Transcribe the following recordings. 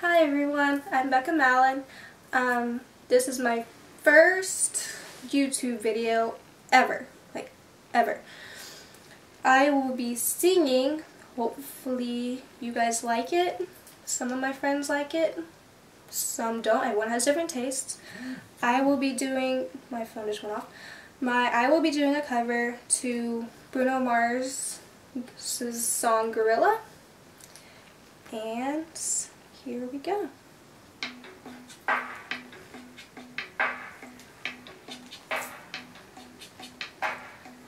Hi everyone, I'm Becca Malin. Um, this is my first YouTube video ever, like ever. I will be singing, hopefully you guys like it. Some of my friends like it, some don't, everyone has different tastes. I will be doing, my phone just went off, my, I will be doing a cover to Bruno Mars' song Gorilla. And here we go.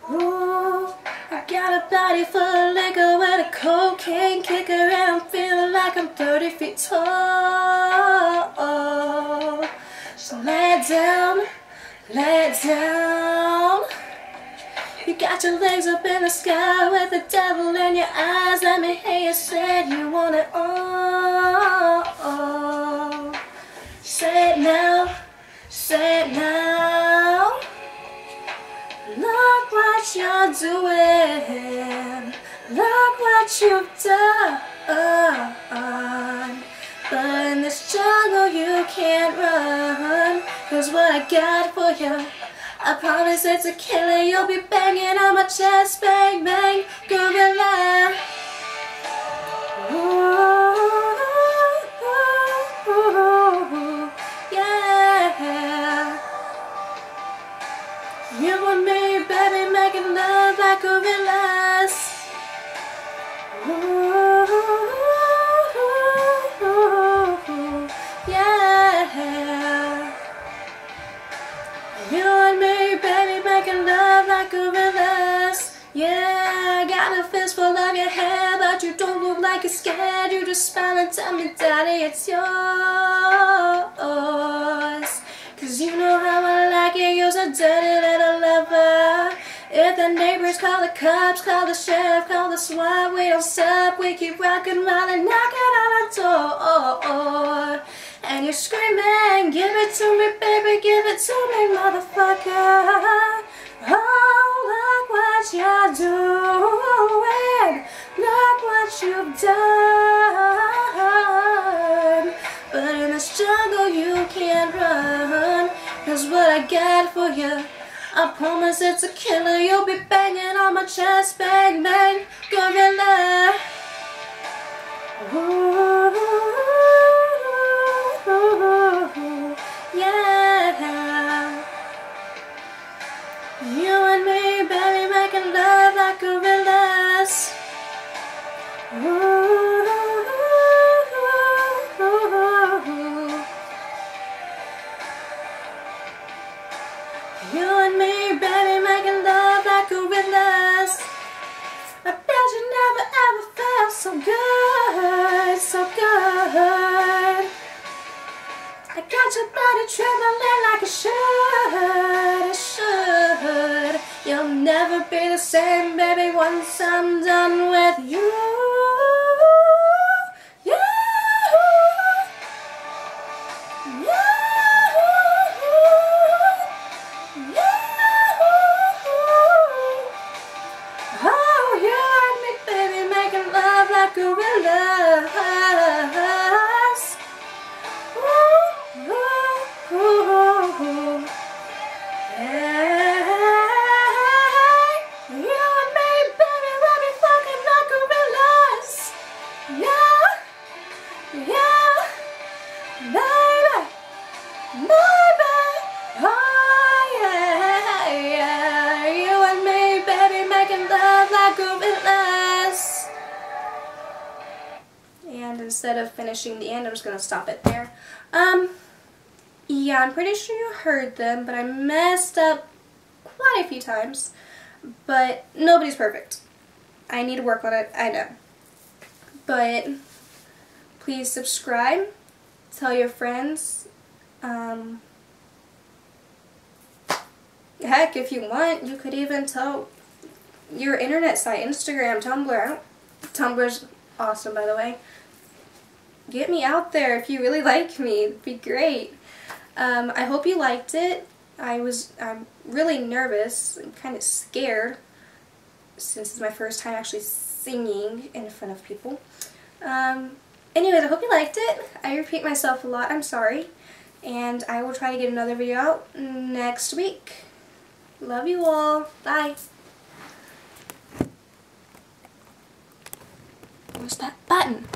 Oh, I got a body full of liquor with a cocaine kicker and I'm feeling like I'm 30 feet tall. So lay down, lay down. You got your legs up in the sky with the devil in your eyes. Let me hear you say you want it all. You're doing. Look what you've done. But in this jungle you can't run. Cause what I got for you. I promise it's a killer. You'll be banging on my chest, bang bang, gorilla. You and me, baby, making love like gorillas. Yeah, I got a fistful of your hair, but you don't look like you're scared. You just smile and tell me, Daddy, it's yours. Cause you know how I like it, you're a dirty little lover. If the neighbors call the cops, call the sheriff, call the SWAT, we don't stop. We keep rocking while they're knocking on our door. And you're screaming, give it to me, baby, give it to me, motherfucker. Oh, look what you're doing. Look what you've done. But in this jungle you can't run. Cause what I got for you, I promise it's a killer. You'll be banging on my chest, bang, bang, gorilla. Ooh, yeah. You and me, baby, making love. I got your body trembling like it should, it should. You'll never be the same, baby, once I'm done with you. Instead of finishing the end, I'm just gonna stop it there. Um, yeah, I'm pretty sure you heard them, but I messed up quite a few times. But nobody's perfect. I need to work on it, I know. But please subscribe, tell your friends. Um, heck, if you want, you could even tell your internet site, Instagram, Tumblr. Tumblr's awesome, by the way. Get me out there if you really like me. It'd be great. Um, I hope you liked it. I was I'm really nervous and kind of scared since it's my first time actually singing in front of people. Um, anyways, I hope you liked it. I repeat myself a lot. I'm sorry. And I will try to get another video out next week. Love you all. Bye. Where's that button?